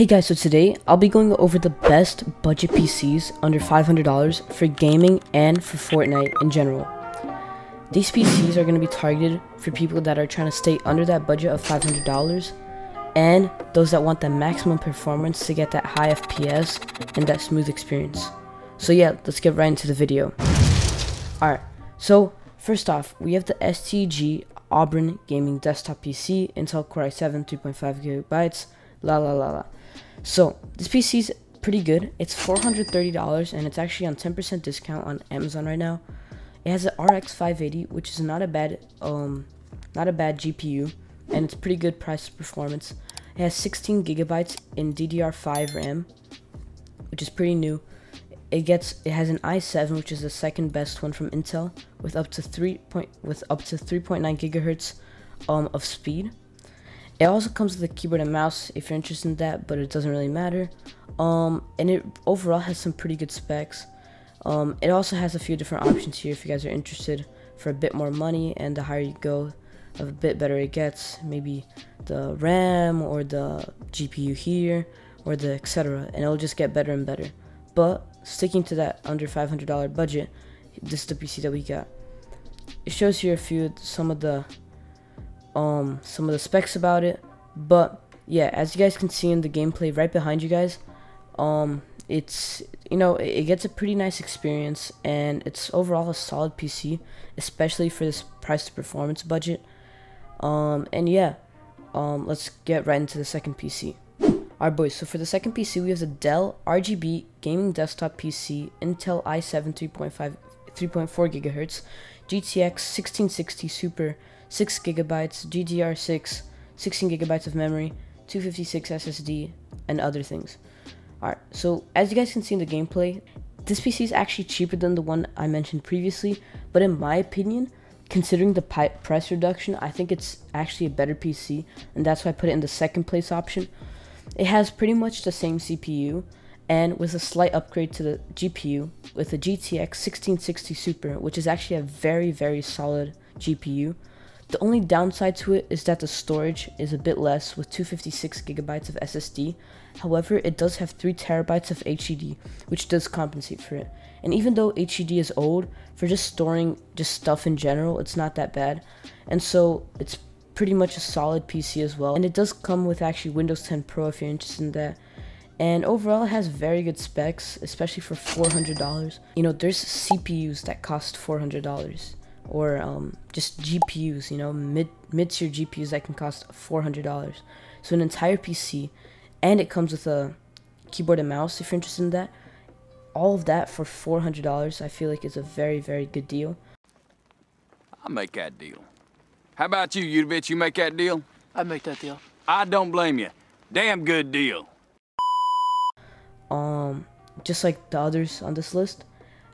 Hey guys, so today I'll be going over the best budget PCs under $500 for gaming and for Fortnite in general. These PCs are going to be targeted for people that are trying to stay under that budget of $500 and those that want the maximum performance to get that high FPS and that smooth experience. So yeah, let's get right into the video. Alright, so first off, we have the STG Aubron Gaming Desktop PC, Intel Core i7 3.5 gigabytes, la la la la. So this PC is pretty good. It's $430 and it's actually on 10% discount on Amazon right now. It has an RX 580, which is not a bad um not a bad GPU and it's pretty good price performance. It has 16 gigabytes in DDR5 RAM, which is pretty new. It gets it has an i7, which is the second best one from Intel, with up to three point with up to 3.9 gigahertz um, of speed. It also comes with a keyboard and mouse if you're interested in that, but it doesn't really matter. Um, and it overall has some pretty good specs. Um, it also has a few different options here if you guys are interested for a bit more money, and the higher you go, a bit better it gets. Maybe the RAM or the GPU here or the etc. And it'll just get better and better. But sticking to that under $500 budget, this is the PC that we got. It shows here a few some of the um some of the specs about it. But yeah as you guys can see in the gameplay right behind you guys um it's you know it gets a pretty nice experience and it's overall a solid pc especially for this price to performance budget. Um and yeah um let's get right into the second pc Alright boys, so for the second PC we have the Dell RGB gaming desktop PC Intel i7 3.5 3.4 gigahertz GTX 1660 Super 6 gigabytes, GDR6, 16 gigabytes of memory, 256 SSD, and other things. Alright, so as you guys can see in the gameplay, this PC is actually cheaper than the one I mentioned previously, but in my opinion, considering the price reduction, I think it's actually a better PC, and that's why I put it in the second place option. It has pretty much the same CPU, and with a slight upgrade to the GPU with a GTX 1660 Super, which is actually a very, very solid GPU. The only downside to it is that the storage is a bit less with 256 gigabytes of SSD. However, it does have 3 terabytes of HDD, which does compensate for it. And even though HDD is old, for just storing just stuff in general, it's not that bad. And so it's pretty much a solid PC as well. And it does come with actually Windows 10 Pro if you're interested in that. And overall, it has very good specs, especially for $400. You know, there's CPUs that cost $400 or um, just GPUs, you know, mid mid tier GPUs that can cost four hundred dollars. So an entire PC, and it comes with a keyboard and mouse if you're interested in that. All of that for four hundred dollars, I feel like is a very very good deal. I'll make that deal. How about you, Udovich? You make that deal? I'd make that deal. I don't blame you. Damn good deal. Um, just like the others on this list,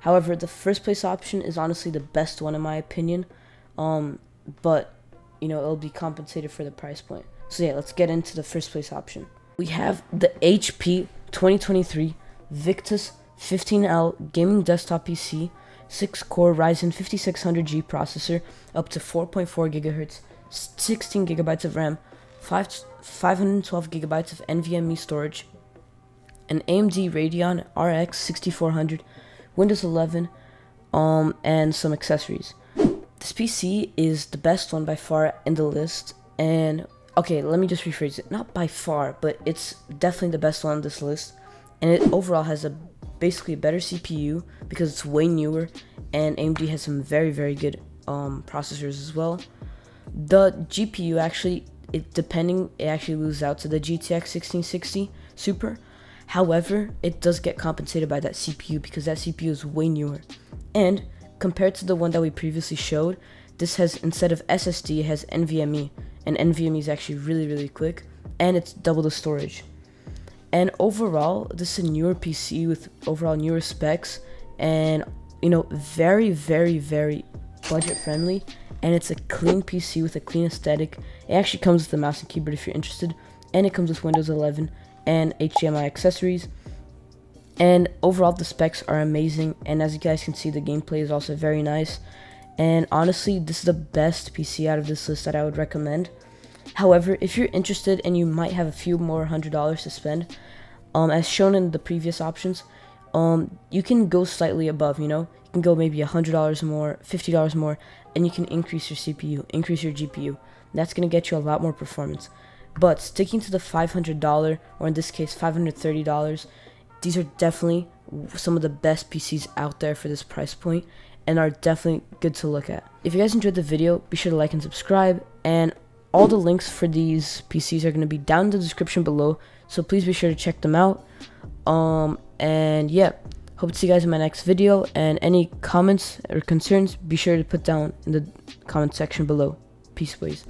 However, the first place option is honestly the best one in my opinion. Um, but you know, it'll be compensated for the price point. So yeah, let's get into the first place option. We have the HP 2023 Victus 15L gaming desktop PC, 6 core Ryzen 5600G processor, up to 4.4 gigahertz, 16 gigabytes of RAM, 5, 512 gigabytes of NVMe storage, an AMD Radeon RX 6400 Windows 11, um, and some accessories. This PC is the best one by far in the list, and okay, let me just rephrase it. Not by far, but it's definitely the best one on this list, and it overall has a basically a better CPU because it's way newer, and AMD has some very very good um, processors as well. The GPU actually, it depending, it actually loses out to the GTX 1660 Super, However, it does get compensated by that CPU because that CPU is way newer. And compared to the one that we previously showed, this has instead of SSD, it has NVMe, and NVMe is actually really really quick, and it's double the storage. And overall, this is a newer PC with overall newer specs, and you know very very very budget friendly, and it's a clean PC with a clean aesthetic. It actually comes with a mouse and keyboard if you're interested, and it comes with Windows 11 and HDMI accessories. And overall, the specs are amazing. And as you guys can see, the gameplay is also very nice. And honestly, this is the best PC out of this list that I would recommend. However, if you're interested and you might have a few more hundred dollars to spend, um, as shown in the previous options, um, you can go slightly above, you know, you can go maybe a hundred dollars more, fifty dollars more, and you can increase your CPU, increase your GPU. That's gonna get you a lot more performance. But sticking to the $500, or in this case, $530, these are definitely some of the best PCs out there for this price point and are definitely good to look at. If you guys enjoyed the video, be sure to like and subscribe, and all the links for these PCs are going to be down in the description below, so please be sure to check them out. Um, and yeah, hope to see you guys in my next video, and any comments or concerns, be sure to put down in the comment section below. Peace, boys.